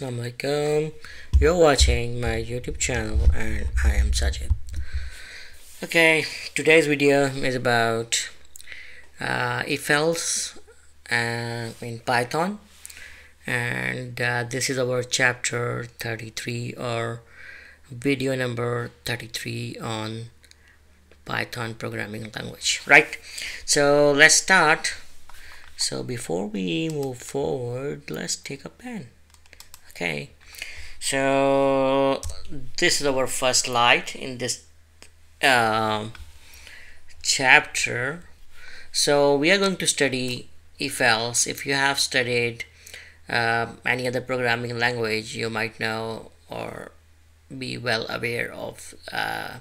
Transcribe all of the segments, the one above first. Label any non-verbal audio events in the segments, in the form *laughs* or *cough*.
Assalamualaikum. You're watching my YouTube channel and I am Sajid. Okay, today's video is about uh, if else uh, in Python and uh, this is our chapter 33 or video number 33 on Python programming language right so let's start so before we move forward let's take a pen okay. So this is our first slide in this um, chapter. So we are going to study if else. If you have studied uh, any other programming language you might know or be well aware of uh,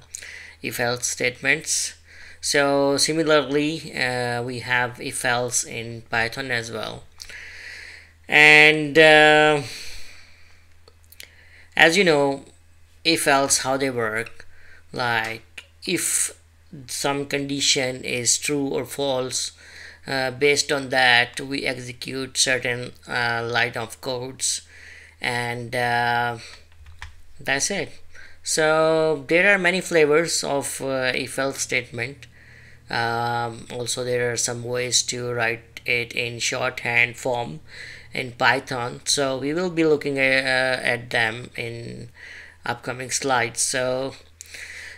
if else statements. So similarly uh, we have if else in python as well. And uh, as you know if else how they work like if some condition is true or false uh, based on that we execute certain uh, line of codes and uh, that's it. So there are many flavors of uh, if else statement. Um, also there are some ways to write it in shorthand form in Python so we will be looking at, uh, at them in upcoming slides. So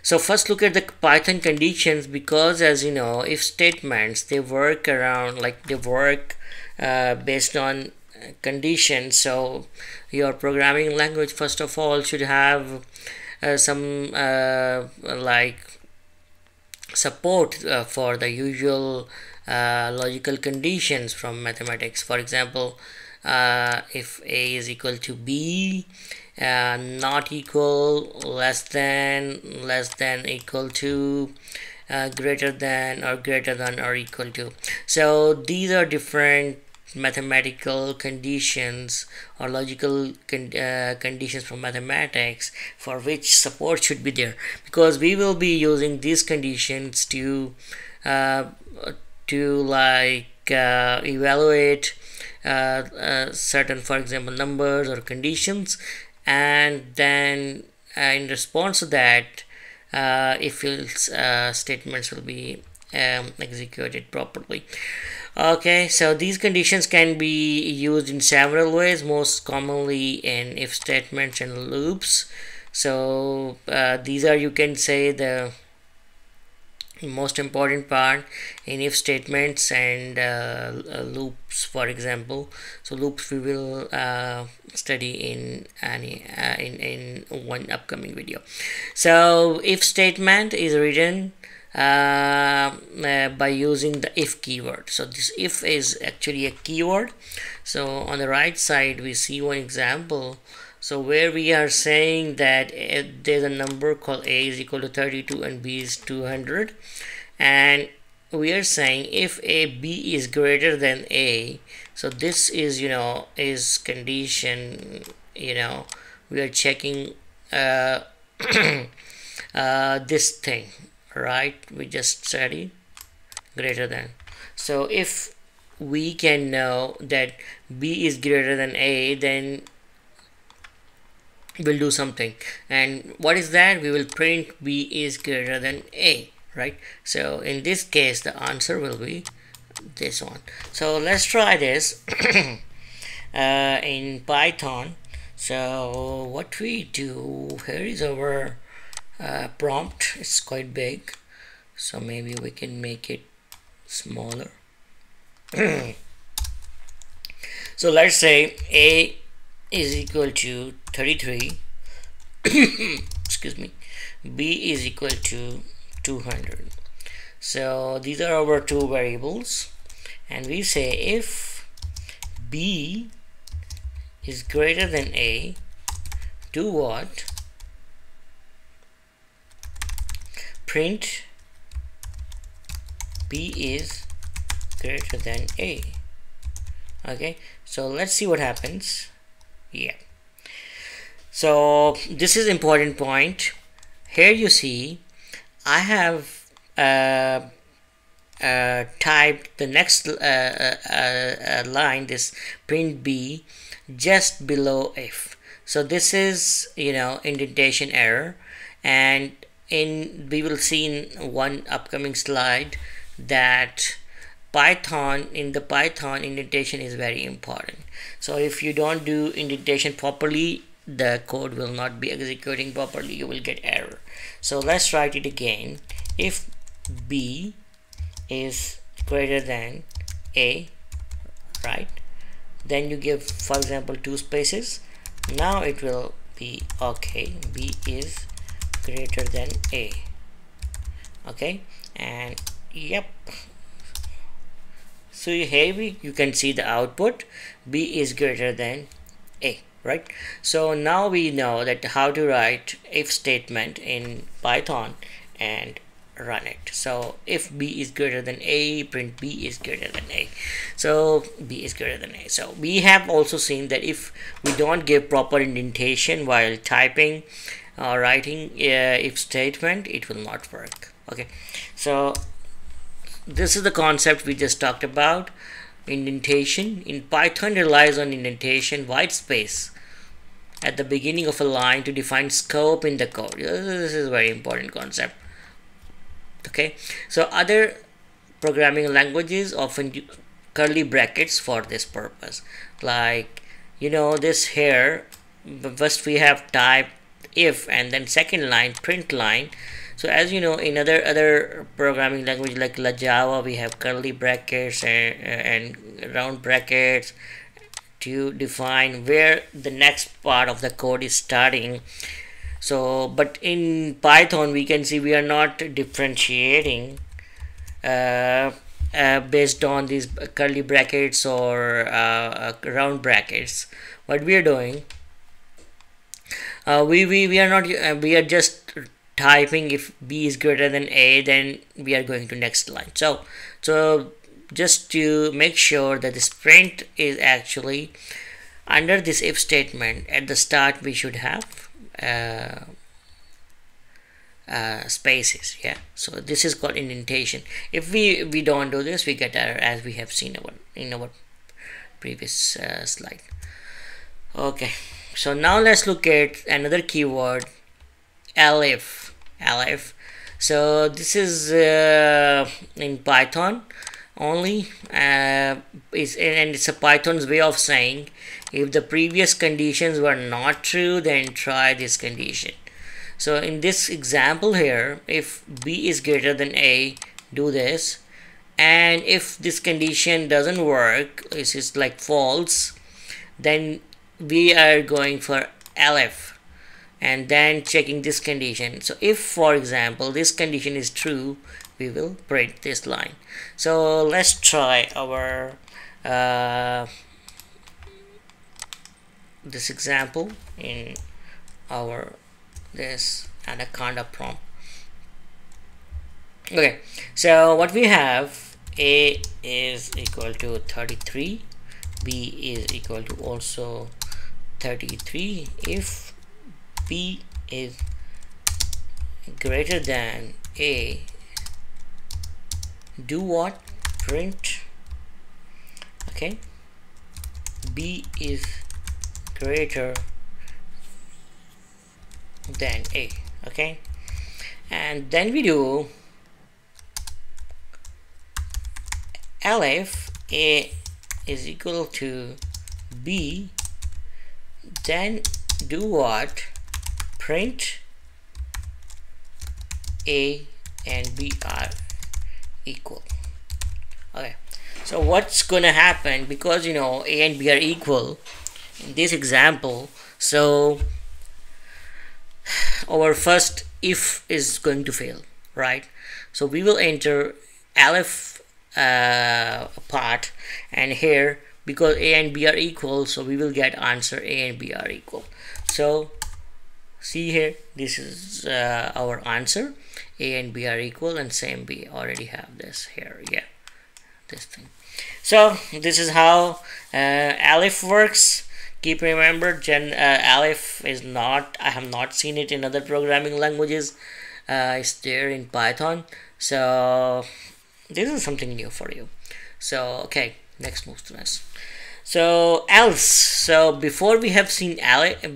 so first look at the Python conditions because as you know if statements they work around like they work uh, based on conditions. So your programming language first of all should have uh, some uh, like support uh, for the usual uh, logical conditions from mathematics. For example uh, if a is equal to b uh, not equal less than less than equal to uh, greater than or greater than or equal to. So these are different mathematical conditions or logical con uh, conditions from mathematics for which support should be there. Because we will be using these conditions to to like uh, uh, certain for example numbers or conditions and then uh, in response to that if statements will be um, executed properly. Okay so these conditions can be used in several ways most commonly in if statements and loops. So uh, these are you can say the most important part in if statements and uh, loops for example. So loops we will uh, study in any uh, in in one upcoming video. So if statement is written uh, uh, by using the if keyword. So this if is actually a keyword. So on the right side we see one example so where we are saying that there's a number called a is equal to 32 and b is 200 and we are saying if a b is greater than a so this is you know is condition you know we are checking uh, *clears throat* uh, this thing right? We just studied greater than. So if we can know that b is greater than a then will do something. And what is that? We will print b is greater than a right? So in this case the answer will be this one. So let's try this. *coughs* Uh, in python so what we do here is our uh, prompt. It's quite big. So maybe we can make it smaller. *coughs* So let's say a is equal to 33 *coughs* excuse me b is equal to 200 so these are our two variables and we say if b is greater than a do what? Print b is greater than a. Okay so let's see what happens yeah. So this is important point. Here you see I have uh, uh, typed the next uh, uh, uh, line this print b just below if. So this is you know indentation error. And in we will see in one upcoming slide that python in the python indentation is very important. So if you don't do indentation properly the code will not be executing properly. You will get error. So let's write it again. If b is greater than a right then you give for example two spaces. Now it will be okay b is greater than a. Okay? And yep so here we, you can see the output. B is greater than a right? So now we know that how to write if statement in python and run it. So if b is greater than a print b is greater than a. So b is greater than a. So we have also seen that if we don't give proper indentation while typing or writing uh, if statement it will not work. Okay. So this is the concept we just talked about. Indentation. In python relies on indentation white space at the beginning of a line to define scope in the code. This is a very important concept. Okay? So other programming languages often use curly brackets for this purpose. Like you know this here first we have type if and then second line print line so as you know in other other programming language like la java we have curly brackets and, and round brackets to define where the next part of the code is starting. So but in python we can see we are not differentiating uh, uh, based on these curly brackets or uh, uh round brackets. What we are doing uh, we, we we are not uh, we are just typing if b is greater than a then we are going to next line. So so just to make sure that this print is actually under this if statement at the start we should have uh, uh, spaces yeah? So this is called indentation. If we we don't do this we get error as we have seen our in our previous uh, slide. Okay. So now let's look at another keyword elif elif so this is uh, in python only uh, is and it's a python's way of saying if the previous conditions were not true then try this condition. So in this example here if b is greater than a do this. And if this condition doesn't work this is like false then we are going for elif and then checking this condition. So if for example this condition is true we will print this line. So let's try our uh, this example in our this anaconda prompt. Okay so what we have a is equal to 33 b is equal to also 33 if b is greater than a. Do what? Print. Okay. B is greater than a. Okay. And then we do elif a is equal to b. Then do what print a and b are equal. Okay. So what's gonna happen? Because you know a and b are equal in this example so our first if is going to fail right? So we will enter elif uh, part and here because a and b are equal so we will get answer a and b are equal. So see here this is uh, our answer. A and b are equal and same we already have this here yeah this thing. So this is how uh, elif works. Keep remember gen uh, elif is not i have not seen it in other programming languages. Uh, it's there in python. So this is something new for you. So okay next move to us so else. So before we have seen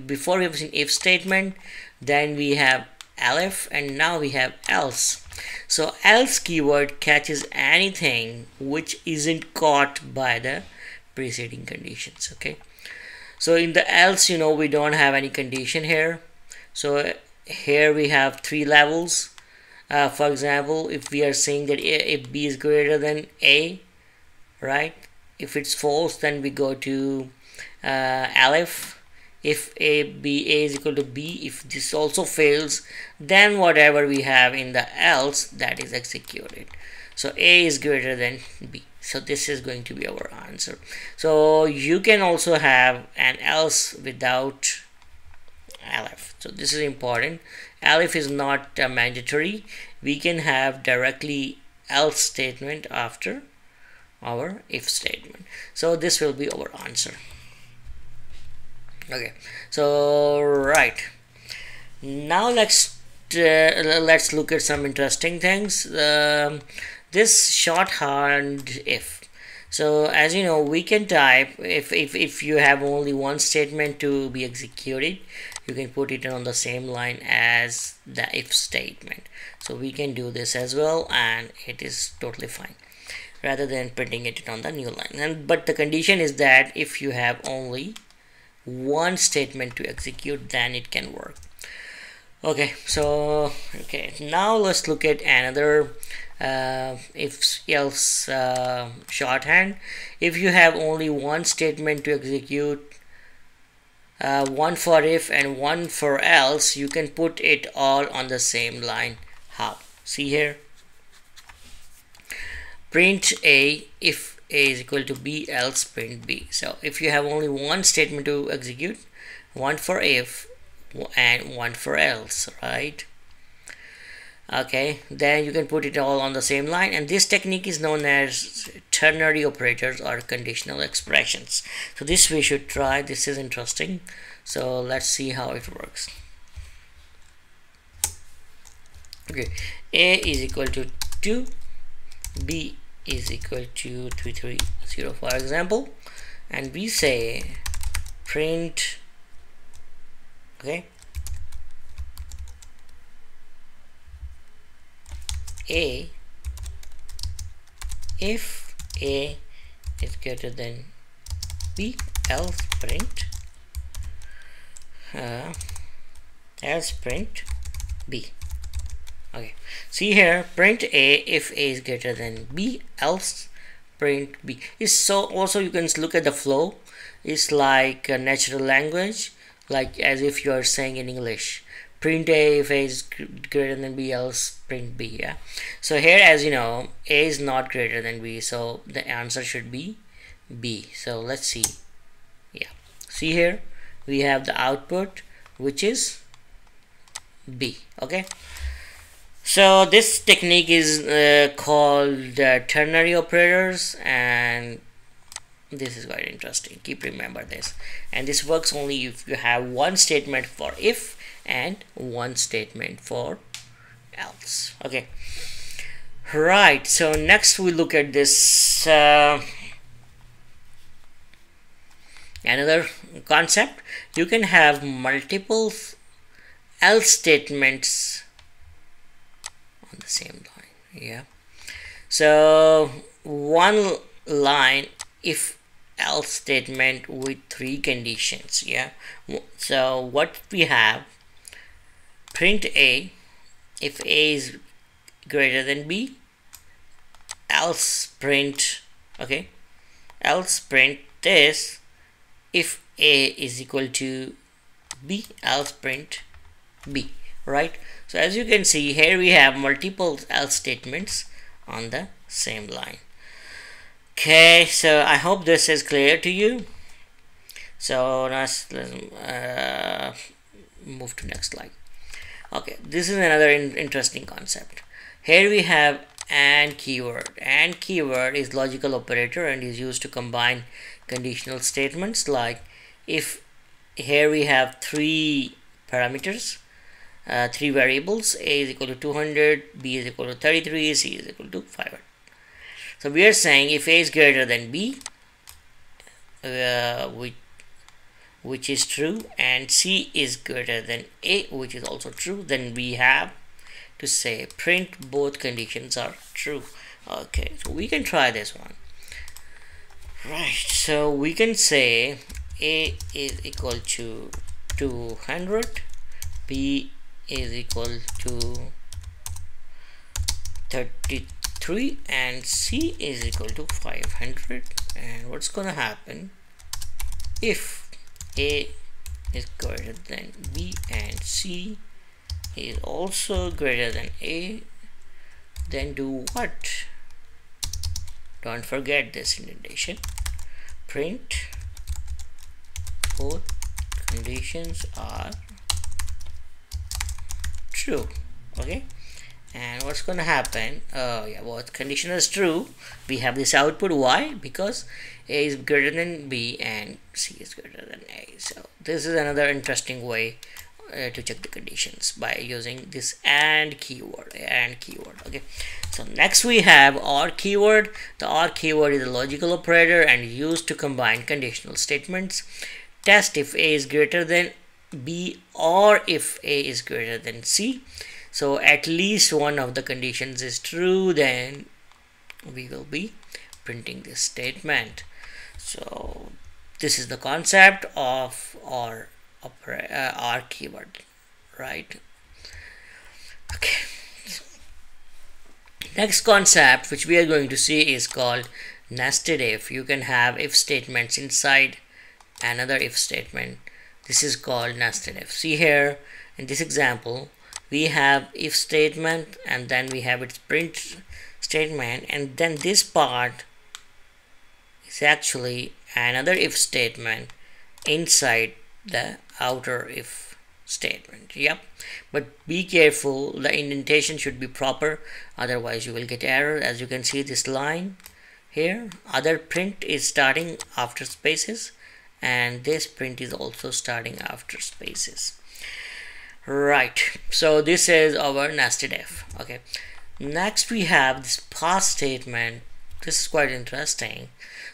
before we have seen if statement then we have elif and now we have else. So else keyword catches anything which isn't caught by the preceding conditions okay? So in the else you know we don't have any condition here. So here we have three levels. Uh, for example if we are saying that if b is greater than a right if it's false then we go to uh, elif if a b a is equal to b if this also fails then whatever we have in the else that is executed. So a is greater than b. So this is going to be our answer. So you can also have an else without elif so this is important. Elif is not uh, mandatory. We can have directly else statement after our if statement. So this will be our answer. Okay. So right. Now let's uh, let's look at some interesting things. Um, this shorthand if. So as you know we can type if, if if you have only one statement to be executed you can put it on the same line as the if statement. So we can do this as well and it is totally fine rather than printing it on the new line. And but the condition is that if you have only one statement to execute then it can work. Okay so okay now let's look at another uh, if else uh, shorthand. If you have only one statement to execute uh, one for if and one for else you can put it all on the same line. How? See here print a if a is equal to b else print b. So if you have only one statement to execute one for if and one for else right? Okay then you can put it all on the same line and this technique is known as ternary operators or conditional expressions. So this we should try. This is interesting. So let's see how it works. Okay a is equal to 2 b is equal to 330 for example. And we say print okay a if a is greater than b else print uh, else print b okay. See here print a if a is greater than b else print b. Is so also you can look at the flow. It's like a natural language like as if you are saying in english. Print a if a is greater than b else print b yeah. So here as you know a is not greater than b so the answer should be b. So let's see. Yeah. See here we have the output which is b okay so this technique is uh, called uh, ternary operators and this is quite interesting. Keep remember this. And this works only if you have one statement for if and one statement for else. Okay. Right so next we look at this uh, another concept. You can have multiple else statements on the same line yeah? So one line if else statement with three conditions yeah? So what we have print a if a is greater than b else print okay? Else print this if a is equal to b else print b right? So as you can see here we have multiple else statements on the same line. Okay so I hope this is clear to you. So let's, let's uh, move to next slide. Okay this is another in interesting concept. Here we have and keyword. And keyword is logical operator and is used to combine conditional statements like if here we have three parameters uh, three variables a is equal to 200 b is equal to 33 c is equal to 500 so we are saying if a is greater than b uh, which which is true and c is greater than a which is also true then we have to say print both conditions are true. Okay so we can try this one. Right so we can say a is equal to 200 b is equal to 33 and c is equal to 500 and what's gonna happen if a is greater than b and c is also greater than a then do what? Don't forget this indentation. Print. Both conditions are true okay? And what's going to happen uh, yeah both condition is true. We have this output why? Because a is greater than b and c is greater than a. So this is another interesting way uh, to check the conditions by using this and keyword and keyword okay? So next we have or keyword. The or keyword is a logical operator and used to combine conditional statements. Test if a is greater than b or if a is greater than c. So at least one of the conditions is true then we will be printing this statement. So this is the concept of or uh, or keyword right? Okay. Next concept which we are going to see is called nested if. You can have if statements inside another if statement this is called nested if. See here in this example we have if statement and then we have its print statement and then this part is actually another if statement inside the outer if statement. Yep. But be careful the indentation should be proper otherwise you will get error. As you can see this line here other print is starting after spaces and this print is also starting after spaces. Right so this is our nested if okay. Next we have this pass statement. This is quite interesting.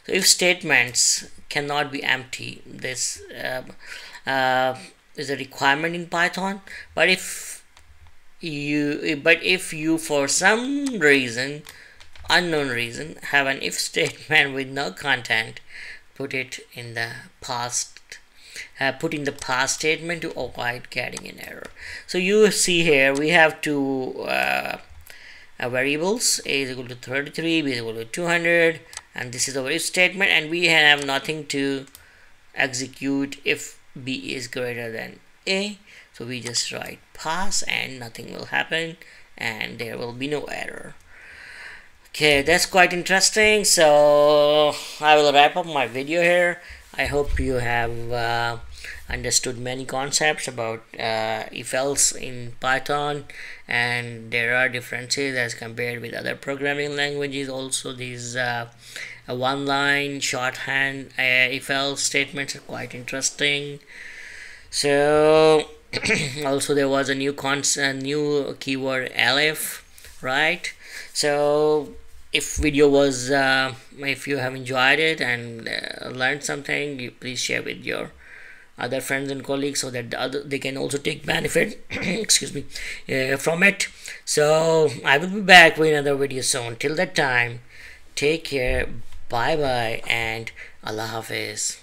So if statements cannot be empty this uh, uh, is a requirement in python but if you but if you for some reason unknown reason have an if statement *laughs* with no content put it in the past uh, put in the pass statement to avoid getting an error. So you see here we have two uh, uh, variables. A is equal to 33 b is equal to 200 and this is our if statement and we have nothing to execute if b is greater than a. So we just write pass and nothing will happen and there will be no error okay that's quite interesting. So I will wrap up my video here. I hope you have uh, understood many concepts about uh, if else in Python. And there are differences as compared with other programming languages. Also these uh, one line shorthand uh, if else statements are quite interesting. So *clears throat* also there was a new cons a new keyword elif right? So if video was uh, if you have enjoyed it and uh, learned something you please share with your other friends and colleagues so that the other, they can also take benefit *coughs* excuse me uh, from it. So i will be back with another video soon. Till that time take care. Bye bye and allah hafiz